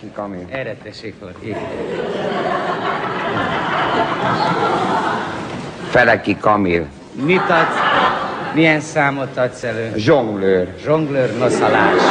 Ki kamin. Erre tessék föl. Feleki Kamil. Mit adsz? Milyen számot adsz elő? Zsonglőr. Zsonglőr noszalás.